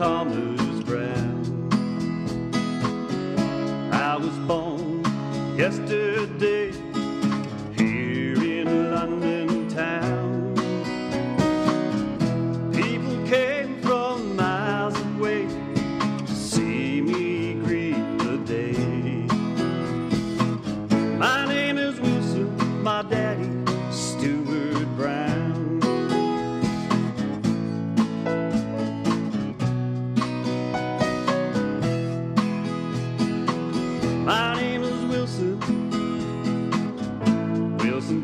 Thomas Brown. I was born yesterday.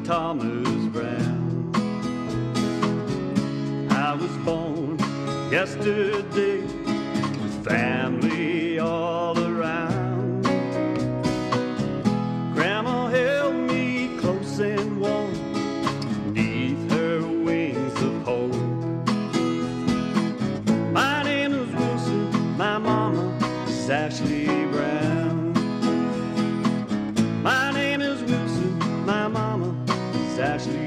Thomas Brown. I was born yesterday with family all around. Grandma held me close and warm beneath her wings of hope. My name is Wilson, my mama is Ashley Actually.